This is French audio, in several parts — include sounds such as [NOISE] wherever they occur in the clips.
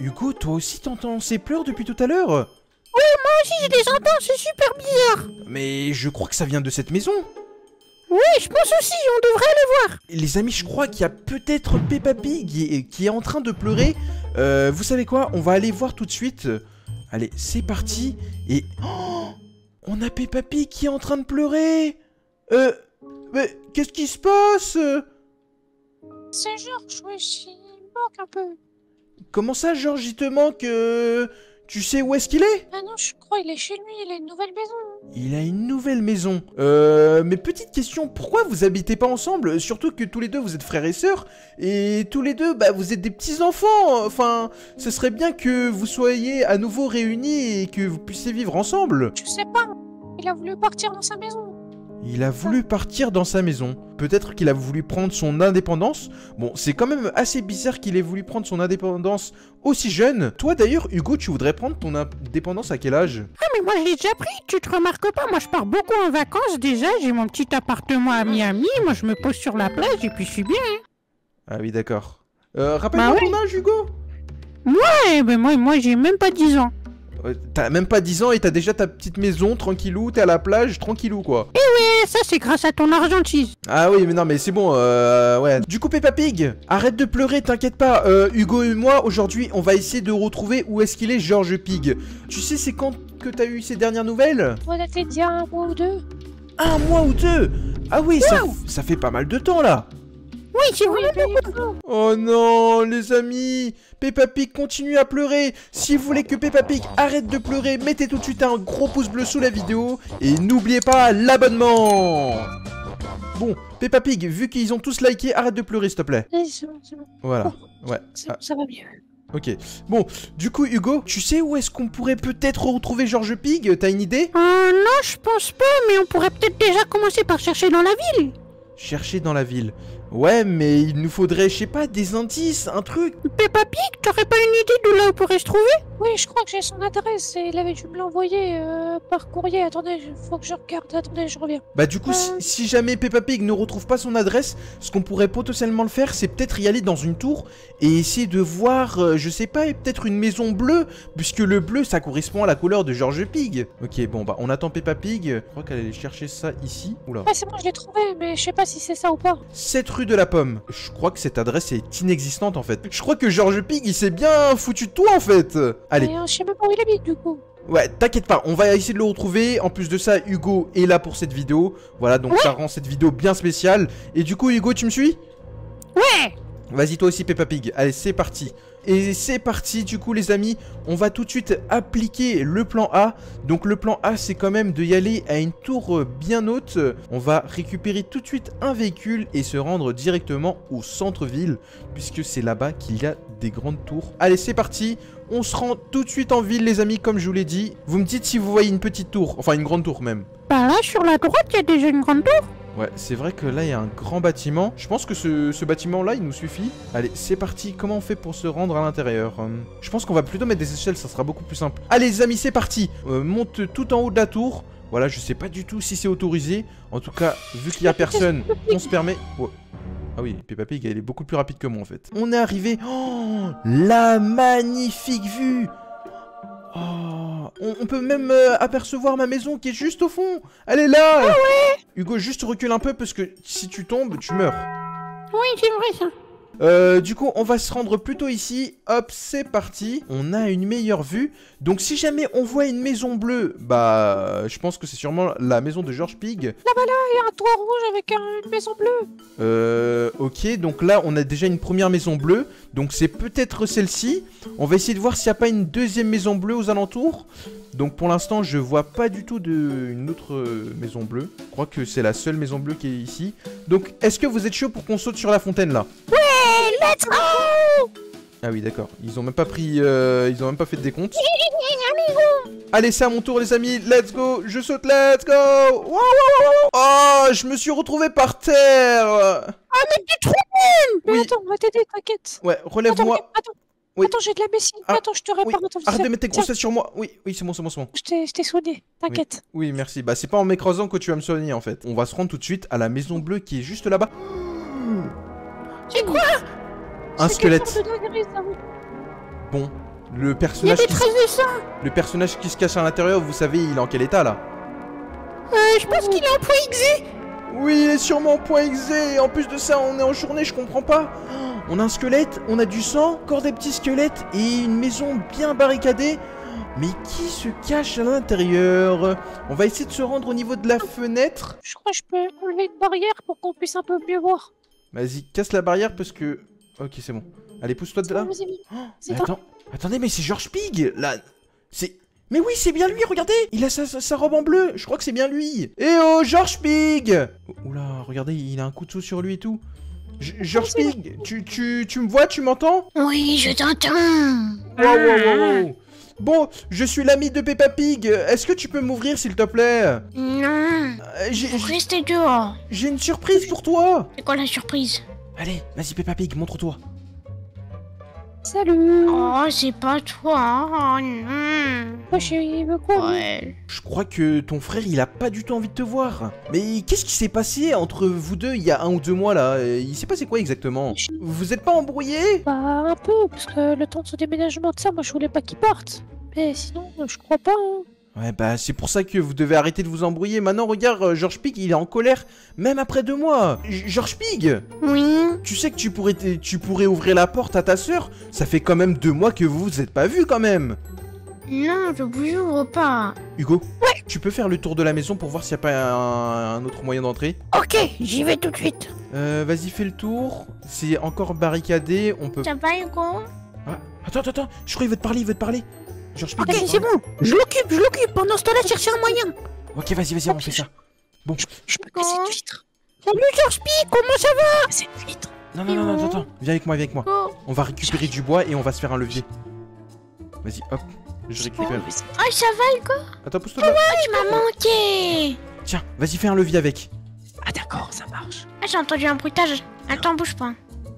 Hugo, toi aussi t'entends ces pleurs depuis tout à l'heure? Si j'ai des entends, c'est super bizarre. Mais je crois que ça vient de cette maison. Oui, je pense aussi, on devrait aller voir. Les amis, je crois qu'il y a peut-être Peppa Pig qui est, en train de pleurer. Euh, vous savez quoi? On va aller voir tout de suite. Allez, c'est parti. Et... Oh on a Peppa Pig qui est en train de pleurer. Euh... Mais qu'est-ce qui se passe? C'est Georges, wesh, il me manque un peu. Comment ça, Georges, il te manque euh, Tu sais où est-ce qu'il est? Ah non, je crois il est chez lui, il a une nouvelle maison. Il a une nouvelle maison. Euh, mais petite question, pourquoi vous habitez pas ensemble? Surtout que tous les deux vous êtes frères et sœurs, et tous les deux, bah vous êtes des petits enfants. Enfin, ce serait bien que vous soyez à nouveau réunis et que vous puissiez vivre ensemble. Je sais pas, il a voulu partir dans sa maison. Il a voulu partir dans sa maison. Peut-être qu'il a voulu prendre son indépendance. Bon, c'est quand même assez bizarre qu'il ait voulu prendre son indépendance aussi jeune. Toi d'ailleurs, Hugo, tu voudrais prendre ton indépendance à quel âge? Ah, mais moi je l'ai déjà pris, tu te remarques pas Moi je pars beaucoup en vacances déjà, j'ai mon petit appartement à Miami, moi je me pose sur la plage et puis je suis bien. hein. Ah oui, d'accord. Euh, rappelle-moi Bah ton âge, Hugo Ouais, ben moi, moi j'ai même pas 10 ans. Ouais, T'as même pas 10 ans et t'as déjà ta petite maison, tranquillou, t'es à la plage, tranquillou quoi. Et ça c'est grâce à ton argent cheese. Ah oui, mais non, mais c'est bon, euh, ouais. Du coup, Peppa Pig, arrête de pleurer, t'inquiète pas. Euh, Hugo et moi, aujourd'hui, on va essayer de retrouver où est-ce qu'il est, George Pig. Tu sais, c'est quand que t'as eu ces dernières nouvelles? On a fait il y a un mois ou deux. Un mois ou deux? Ah oui, ça, ça fait pas mal de temps là. Oui, beaucoup. Oh non, les amis Peppa Pig continue à pleurer Si vous voulez que Peppa Pig arrête de pleurer, mettez tout de suite un gros pouce bleu sous la vidéo et n'oubliez pas l'abonnement Bon, Peppa Pig, vu qu'ils ont tous liké, arrête de pleurer s'il te plaît. Vas-y, c'est bon, c'est bon. Voilà, ouais. Ah, bon, ça va mieux. ok. Bon, du coup Hugo, tu sais où est-ce qu'on pourrait peut-être retrouver George Pig? T'as une idée? Euh, non, je pense pas, mais on pourrait peut-être déjà commencer par chercher dans la ville. Chercher dans la ville. Ouais, mais il nous faudrait, je sais pas, des indices, un truc. Peppa Pig, t'aurais pas une idée d'où là on pourrait se trouver? Oui, je crois que j'ai son adresse et il avait dû me l'envoyer euh, par courrier. Attendez, il faut que je regarde. Attendez, je reviens. Bah du coup, si, Euh. si jamais Peppa Pig ne retrouve pas son adresse, ce qu'on pourrait potentiellement le faire, c'est peut-être y aller dans une tour et essayer de voir, euh, je sais pas, peut-être une maison bleue, puisque le bleu, ça correspond à la couleur de George Pig. Ok, bon bah on attend Peppa Pig. Je crois qu'elle allait chercher ça ici. Oula. Ouais, c'est bon, je l'ai trouvé, mais je sais pas si c'est ça ou pas. 7 rue de la Pomme. Je crois que cette adresse est inexistante en fait. Je crois que George Pig, il s'est bien foutu de toi en fait. Allez, euh, je sais pas où il habite du coup. Ouais, t'inquiète pas, on va essayer de le retrouver. En plus de ça, Hugo est là pour cette vidéo. Voilà, donc ça rend cette vidéo bien spéciale. Et du coup, Hugo, tu me suis? Ouais Vas-y, toi aussi, Peppa Pig. Allez, c'est parti. Et c'est parti, du coup, les amis. On va tout de suite appliquer le plan A. Donc, le plan A, c'est quand même de aller à une tour bien haute. On va récupérer tout de suite un véhicule et se rendre directement au centre-ville. Puisque c'est là-bas qu'il y a des grandes tours. Allez, c'est parti. On se rend tout de suite en ville, les amis, comme je vous l'ai dit. Vous me dites si vous voyez une petite tour. Enfin, une grande tour même. Bah là, sur la droite, il y a déjà une grande tour. Ouais, c'est vrai que là, il y a un grand bâtiment. Je pense que ce, ce bâtiment-là, il nous suffit. Allez, c'est parti. Comment on fait pour se rendre à l'intérieur Hum, Je pense qu'on va plutôt mettre des échelles, ça sera beaucoup plus simple. Allez, les amis, c'est parti. Euh, monte tout en haut de la tour. Voilà, je sais pas du tout si c'est autorisé. En tout cas, vu qu'il y a [LAUGHS] personne, on se permet... Ouais. Ah oui, Peppa Pig, elle est beaucoup plus rapide que moi, en fait. On est arrivé... Oh La magnifique vue on, on peut même euh, apercevoir ma maison qui est juste au fond. Elle est là. Hugo, juste recule un peu parce que si tu tombes, tu meurs. Oui, c'est vrai ça. Euh, du coup, on va se rendre plutôt ici. Hop, c'est parti. On a une meilleure vue. Donc, si jamais on voit une maison bleue, bah, je pense que c'est sûrement la maison de George Pig. Il y a un toit rouge avec un- une maison bleue. Euh, ok, donc là, on a déjà une première maison bleue. Donc, c'est peut-être celle-ci. On va essayer de voir s'il n'y a pas une deuxième maison bleue aux alentours. Donc, pour l'instant, je vois pas du tout de une autre euh, maison bleue. Je crois que c'est la seule maison bleue qui est ici. Donc, est-ce que vous êtes chaud pour qu'on saute sur la fontaine là? Let's go Ah oui, d'accord. Ils ont même pas pris, euh, ils ont même pas fait de décompte. [LAUGHS] Allez, c'est à mon tour, les amis. Let's go. Je saute. Let's go. Wow. Oh, je me suis retrouvé par terre. Ah, mais tu trouves Mais Oui. attends, on va t'aider, t'inquiète. Ouais, Attends, relève-moi. attends. Oui. Attends, j'ai de la médecine. Ah, Attends, je te répare. Attends, Arrête de mettre tes tiens, grosses têtes sur moi. Oui, oui, c'est bon, c'est bon, c'est bon. Je t'ai soigné, t'inquiète. Oui, merci. Bah, c'est pas en m'écrasant que tu vas me soigner, en fait. On va se rendre tout de suite à la maison bleue qui est juste là-bas. C'est quoi Un squelette. oui Bon, Le Il y a personnage, des qui, traces de sang. le personnage qui se cache à l'intérieur, vous savez, il est en quel état là Euh, je pense qu'il est en point XZ. Oui, il est sûrement en point exé. En plus de ça, on est en journée, je comprends pas. On a un squelette, on a du sang, encore des petits squelettes et une maison bien barricadée. Mais qui se cache à l'intérieur? On va essayer de se rendre au niveau de la fenêtre. Je crois que je peux enlever une barrière pour qu'on puisse un peu mieux voir. Vas-y, casse la barrière parce que... Ok, c'est bon. Allez, pousse-toi de là. Oh, attends, attendez, mais c'est George Pig là. C'est. Mais oui, c'est bien lui, regardez. Il a sa, sa- sa robe en bleu, je crois que c'est bien lui. Eh oh, George Pig. Oula, regardez, il a un couteau sur lui et tout. George Pig, tu, tu, tu me vois, tu m'entends? Oui, je t'entends. Wow, wow, wow. Bon, je suis l'ami de Peppa Pig, est-ce que tu peux m'ouvrir s'il te plaît? Non, Euh, restez dehors. j'ai une surprise pour toi. C'est quoi la surprise? Allez, vas-y Peppa Pig, montre-toi. Salut Oh, c'est pas toi. Oh non. Moi, je il veut quoi Ouais. Je crois que ton frère il a pas du tout envie de te voir. Mais qu'est-ce qui s'est passé entre vous deux il y a un ou deux mois là? Il s'est passé quoi exactement? Vous êtes pas embrouillés? Bah, un peu, parce que le temps de ce déménagement de ça, moi, je voulais pas qu'il parte. Mais sinon, je crois pas. hein. Ouais bah c'est pour ça que vous devez arrêter de vous embrouiller. Maintenant regarde, euh, George Pig il est en colère même après deux mois. George Pig Oui. Tu sais que tu pourrais, tu pourrais ouvrir la porte à ta sœur Ça fait quand même deux mois que vous vous êtes pas vus quand même Non, je vous ouvre pas. Hugo Ouais Tu peux faire le tour de la maison pour voir s'il y a pas un, un autre moyen d'entrer? Ok, j'y vais tout de suite. Euh, vas-y fais le tour. C'est encore barricadé, on peut Ça va, Hugo? Ah, attends, attends, attends, je crois qu'il veut te parler, il veut te parler. Ok, c'est bon. Je l'occupe, je l'occupe. Pendant ce temps-là, chercher un moyen. Ok, vas-y, vas-y, on fait ça. Bon, Je peux casser une vitre. Salut George P, comment ça va? Casser une vitre. non, non, non, non, attends, viens avec moi, viens avec moi. On va récupérer du bois et on va se faire un levier. Vas-y, hop, je récupère. Oh, ça va, Hugo Attends, pousse-toi de là. Tu m'as manqué. Tiens, vas-y, fais un levier avec. Ah, d'accord, ça marche. Ah, j'ai entendu un bruitage. Attends, bouge pas.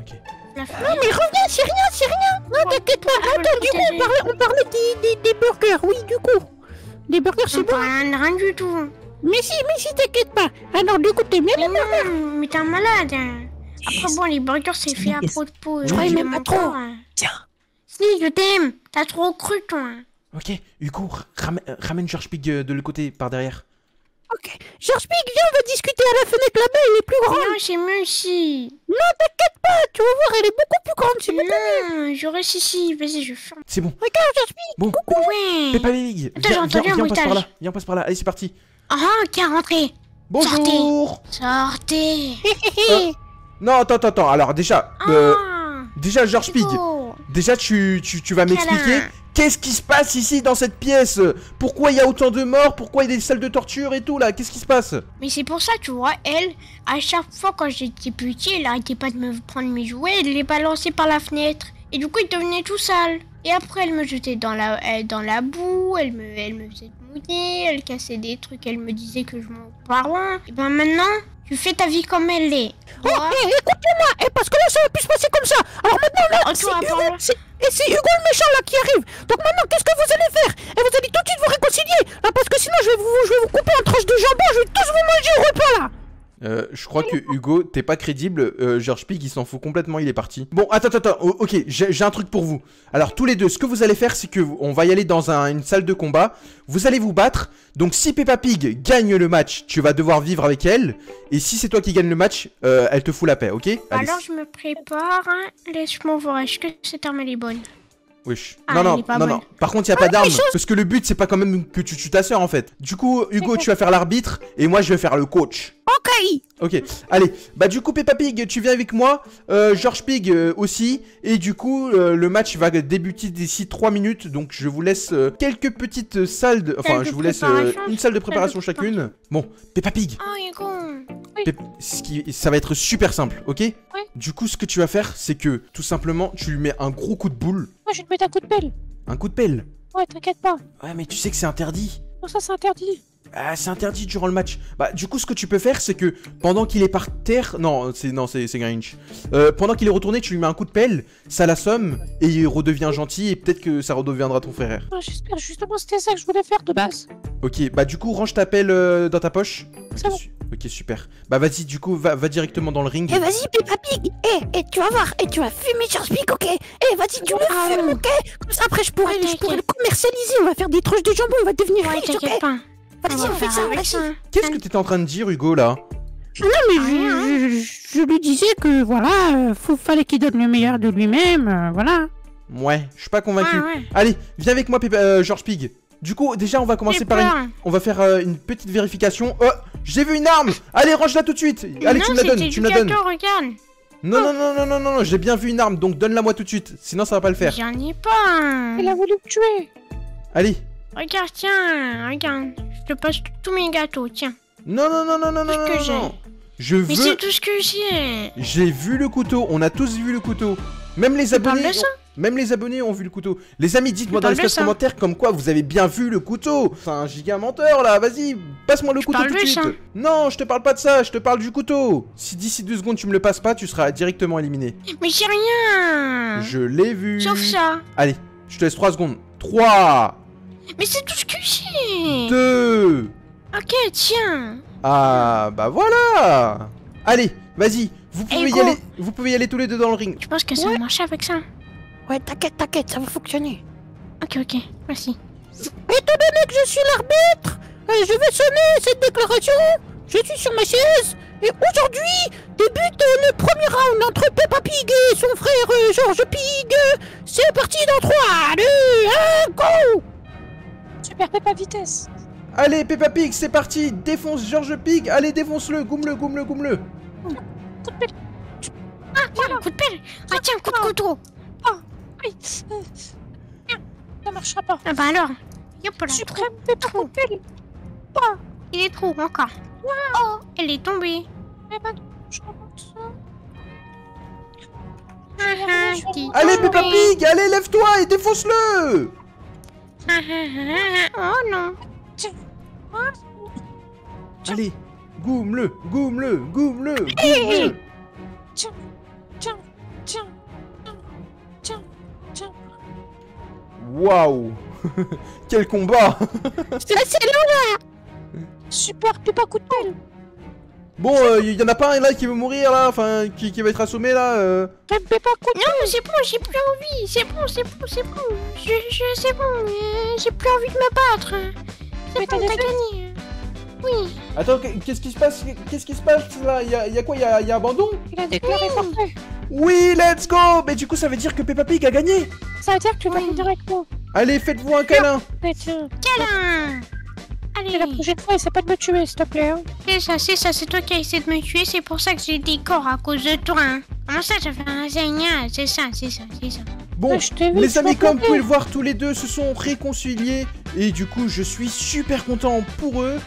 Ok. Non mais reviens, c'est rien, c'est rien. Non, t'inquiète pas. Attends, du coup, on parlait, on parlait des, des, des burgers, oui, du coup. Des burgers, c'est bon. rien, rien du tout. Mais si, mais si, t'inquiète pas. Alors, du coup, t'aimes bien Mais non, mais t'es un malade. hein. Après, bon, les burgers, c'est fait à propos. Je Je croyais même pas trop. Tiens. Si, je t'aime. T'as trop cru, toi. Ok, Hugo, ram- ramène Georges Pig euh, de l'autre côté, par derrière. Ok. George P, viens, on va discuter à la fenêtre là-bas, elle est plus grande. Non, c'est mieux ici. Non, t'inquiète pas, tu vas voir, elle est beaucoup plus grande, c'est beaucoup. Non, je reste ici. Vas-y, je ferme. C'est bon. Regarde, George P. Bon, Ouais. Peppa Pig, Attends, j'ai viens, viens, entendu un viens, on passe par là. Viens, on passe par là. Allez, c'est parti. Ah, qui a rentré Bonjour Sortez. Euh, Non, attends, attends, attends. Alors, déjà, euh, Ah, déjà, George Pig, déjà, tu, tu, tu vas m'expliquer qu'est-ce qui se passe ici dans cette pièce? Pourquoi il y a autant de morts? Pourquoi il y a des salles de torture et tout là? Qu'est-ce qui se passe? Mais c'est pour ça, tu vois, elle, à chaque fois quand j'étais petit, elle arrêtait pas de me prendre mes jouets, elle les balançait par la fenêtre. Et du coup, il devenait tout sale. Et après, elle me jetait dans la, elle- dans la boue, elle me, elle me faisait mouiller, elle cassait des trucs, elle me disait que je m'en parle. Et ben maintenant, tu fais ta vie comme elle est. Oh, hé, écoutez-moi, eh, parce que là, ça va plus se passer comme ça. Alors maintenant, là, c'est Hugo, parle. c'est- et c'est Hugo le méchant là qui arrive. Donc maintenant, qu'est-ce que vous allez faire? Et vous allez tout de suite vous réconcilier. Là, parce que sinon, je vais vous, je vais vous couper en tranches de jambon, je vais tous vous manger au repas là. Euh, je crois que Hugo, t'es pas crédible. Euh, George Pig, il s'en fout complètement, il est parti. Bon, attends, attends, attends. Ok, j'ai un truc pour vous. Alors, tous les deux, ce que vous allez faire, c'est que on va y aller dans un- une salle de combat. Vous allez vous battre. Donc, si Peppa Pig gagne le match, tu vas devoir vivre avec elle. Et si c'est toi qui gagne le match, euh, elle te fout la paix, ok? Alors, je me prépare. hein. Laisse-moi voir. Est-ce que cette arme, elle est bonne Wesh. Ah, non, non, non, bonne. non. Par contre, y a pas d'arme. Parce que le but, c'est pas quand même que tu tues ta soeur, en fait. Du coup, Hugo, tu vas faire l'arbitre. Et moi, je vais faire le coach. Ok. Ok, allez, bah du coup Peppa Pig, tu viens avec moi, euh, George Pig euh, aussi, et du coup euh, le match va débuter d'ici 3 minutes, donc je vous laisse euh, quelques petites salles, de... enfin je vous laisse une salle de préparation chacune. Bon, Peppa Pig, Oh, Hugo. Pep- ce qui- ça va être super simple, ok? Du coup ce que tu vas faire, c'est que tout simplement tu lui mets un gros coup de boule, je vais te mettre un coup de pelle. un coup de pelle. Ouais, t'inquiète pas. Ouais mais tu sais que c'est interdit. Non, ça, c'est interdit. Ah, c'est interdit durant le match. Bah, du coup, ce que tu peux faire, c'est que pendant qu'il est par terre, non, c'est non, c'est c'est Grinch. Euh, pendant qu'il est retourné, tu lui mets un coup de pelle, ça l'assomme et il redevient gentil et peut-être que ça redeviendra ton frère. Ah, J'espère justement c'était ça que je voulais faire de base. Ok, bah du coup, range ta pelle euh, dans ta poche. C'est bon. Ok, super. Bah vas-y, du coup, va, va directement dans le ring. Eh vas-y Peppa Pig Eh, et tu vas voir, et tu vas fumer George Pig, ok? Eh vas-y tu le Ah, fumes, ok? Comme ça après je pourrais, Ouais, je pourrais le commercialiser, on va faire des tranches de jambon, il va devenir Ouais, riche, ok? Vas-y va on fait ça, vas-y ça. Qu'est-ce que t'étais en train de dire, Hugo, là? Non mais je, je- je lui disais que voilà, euh, faut, fallait qu'il donne le meilleur de lui-même, euh, voilà. Ouais, je suis pas convaincu. Ouais, ouais. Allez, viens avec moi, Pépé- euh, George Pig. Du coup, déjà, on va commencer par une... On va faire euh, une petite vérification. Oh, j'ai vu une arme Allez, range-la tout de suite Allez, non, tu me la donnes, c'était tu me la donnes. regarde. Non, non, non, non, non, non, non, j'ai bien vu une arme, donc donne-la moi tout de suite. Sinon, ça va pas le faire. J'en ai pas. Il a voulu me tuer. Allez. Regarde, tiens, regarde. Je te passe tous mes gâteaux, tiens. Non, non, non, non, non, non, Tout ce que non. Je Mais c'est veux... tout ce que j'ai. J'ai vu le couteau, on a tous vu le couteau. Même les Tu parles abonnés... de ça Même les abonnés ont vu le couteau. Les amis, dites-moi dans l'espace commentaire comme quoi vous avez bien vu le couteau. C'est un giga menteur là, vas-y, passe-moi le couteau tout de suite. Non, je te parle pas de ça, je te parle du couteau. Si d'ici deux secondes tu me le passes pas, tu seras directement éliminé. Mais j'ai rien. Je l'ai vu. Sauf ça. Allez, je te laisse 3 secondes. 3, Mais c'est tout ce que j'ai. 2. Ok, tiens. Ah, bah voilà. Allez, vas-y, vous pouvez y go. aller. Vous pouvez y aller tous les deux dans le ring. Tu penses que ça va marcher avec ça? Ouais, t'inquiète, t'inquiète, ça va fonctionner. Ok, ok. Merci. Étant donné que je suis l'arbitre, euh, je vais sonner cette déclaration. Je suis sur ma chaise. Et aujourd'hui débute euh, le premier round entre Peppa Pig et son frère euh, George Pig. C'est parti dans 3, 2, 1, go Super Peppa vitesse. Allez, Peppa Pig, c'est parti. Défonce George Pig. Allez, défonce-le. Goume-le, goume-le, goume-le. Voilà, coup de pelle. Ah tiens, coup de couteau. Oui. Ça marchera pas. Ah bah alors. Yop là. Suprême Peppa Trop. Coupelle. Il est trop encore. Oh, elle est tombée. Eh ben, je remonte ça. Ah, ah, Allez. Peppa Pig, allez, lève-toi et défonce-le. Ah. Oh non. Allez, goume-le, goume-le, goume-le, goume-le. Waouh [LAUGHS] Quel combat C'est long Super Peppa coup de pelle. Bon, il y en a pas un là qui veut mourir là, enfin, qui, qui va être assommé là euh. Peppa coup de Non, mais c'est bon, j'ai plus envie. C'est bon, c'est bon, c'est bon. Je, je, c'est bon. euh, j'ai plus envie de me battre. C'est bon, t'as gagné. Oui. Attends, qu'est-ce qui se passe? Qu'est-ce qui se passe là? Il y a, y a quoi? Il y a, y a abandon? Il a déclaré parfait. Oui, let's go Mais du coup, ça veut dire que Peppa Pig a gagné Ça veut dire que tu vas Oui. moi. Allez, faites-vous un câlin Câlin. et la Allez. prochaine fois, essaie pas de me tuer, s'il te plaît. Hein. C'est ça, c'est ça, c'est toi qui as essayé de me tuer, c'est pour ça que j'ai des corps à cause de toi. Hein. Comment ça, ça fait un génial C'est ça, c'est ça, c'est ça. Bon, vu, les amis, comme vous pouvez le voir, tous les deux se sont réconciliés. Et du coup, je suis super content pour eux.